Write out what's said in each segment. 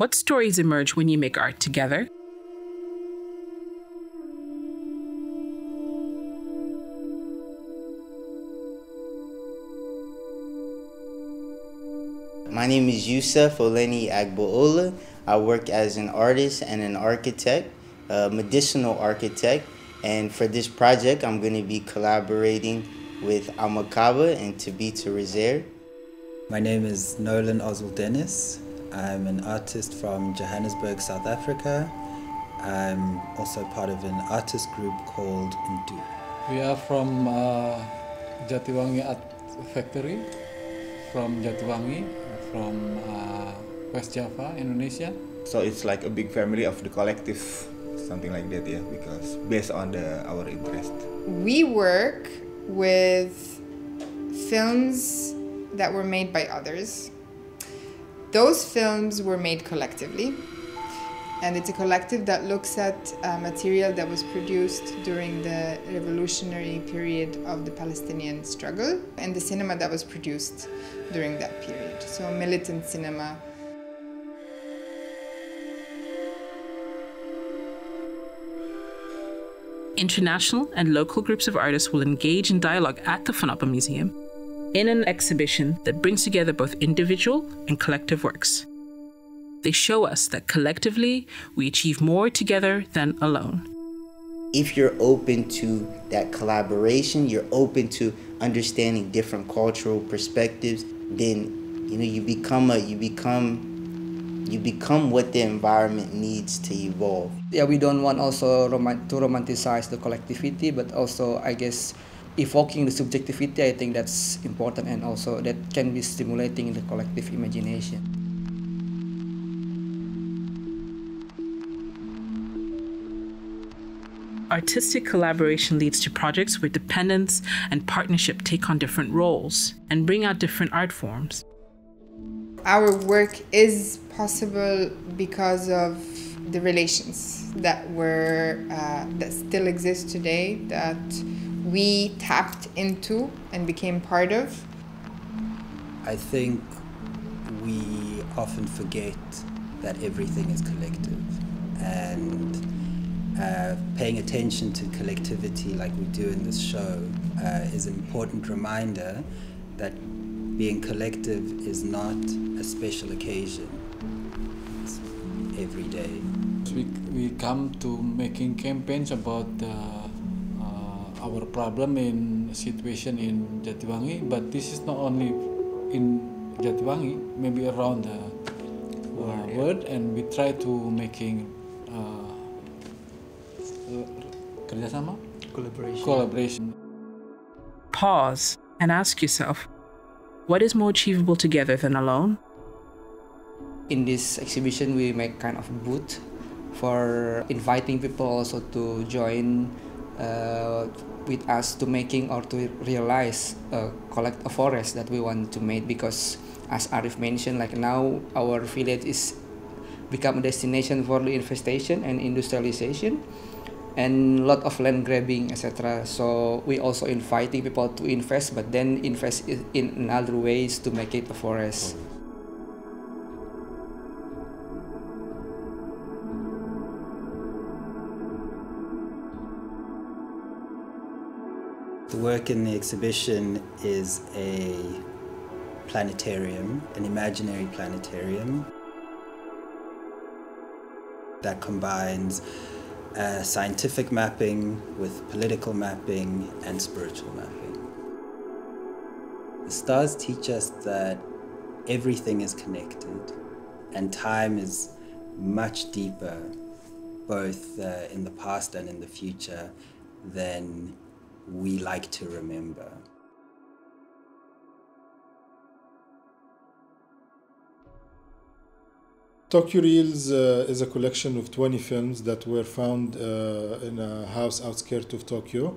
What stories emerge when you make art together? My name is Yussef Olaniyi Agbo-Ola. I work as an artist and an architect, a medicinal architect. And for this project, I'm going to be collaborating with Amakaba and Tabita Rezaire. My name is Nolan Oswald Dennis. I'm an artist from Johannesburg, South Africa. I'm also part of an artist group called NTU. We are from uh, Jatiwangi Art Factory, from Jatiwangi, from uh, West Java, Indonesia. So it's like a big family of the collective, something like that, yeah, because based on the, our interest. We work with films that were made by others. Those films were made collectively, and it's a collective that looks at uh, material that was produced during the revolutionary period of the Palestinian struggle and the cinema that was produced during that period. So, militant cinema. International and local groups of artists will engage in dialogue at the Van Abbe Museum in an exhibition that brings together both individual and collective works. They show us that collectively we achieve more together than alone. If you're open to that collaboration, you're open to understanding different cultural perspectives, then you know you become a you become you become what the environment needs to evolve. Yeah, we don't want also rom- to romanticize the collectivity, but also I guess evoking the subjectivity. I think that's important, and also that can be stimulating in the collective imagination. Artistic collaboration leads to projects where dependence and partnership take on different roles and bring out different art forms. Our work is possible because of the relations that were uh, that still exist today that we tapped into and became part of. I think we often forget that everything is collective and uh, paying attention to collectivity like we do in this show uh, is an important reminder that being collective is not a special occasion. It's every day. We, we come to making campaigns about uh, our problem in situation in Jatiwangi, but this is not only in Jatiwangi, maybe around the uh, world, and we try to making uh, kerjasama Collaboration. collaboration. Pause and ask yourself what is more achievable together than alone? In this exhibition, we make kind of booth for inviting people also to join uh, with us to making or to realize a collect a forest that we want to make because as Arif mentioned like now our village is become a destination for the infestation and industrialization and lot of land grabbing etc so we also inviting people to invest but then invest i- in other ways to make it a forest The work in the exhibition is a planetarium, an imaginary planetarium that combines uh, scientific mapping with political mapping and spiritual mapping. The stars teach us that everything is connected and time is much deeper, both uh, in the past and in the future, than we like to remember. Tokyo Reels uh, is a collection of 20 films that were found uh, in a house outskirts of Tokyo.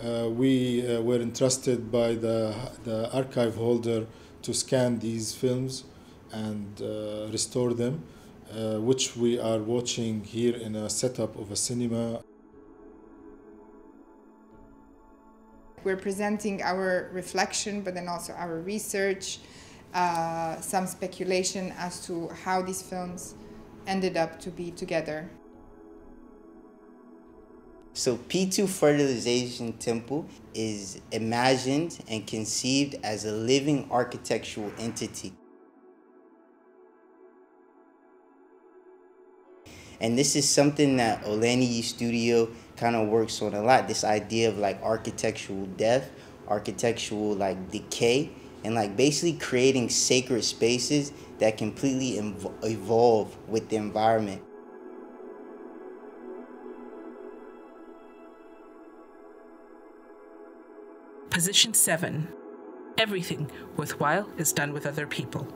Uh, we uh, were entrusted by the, the archive holder to scan these films and uh, restore them, uh, which we are watching here in a setup of a cinema. We're presenting our reflection, but then also our research, uh, some speculation as to how these films ended up to be together. So PITU Fertilization Temple is imagined and conceived as a living architectural entity. And this is something that Olaniyi Studio kind of works on a lot. This idea of like architectural death, architectural like decay, and like basically creating sacred spaces that completely evolve with the environment. Position 7. Everything worthwhile is done with other people.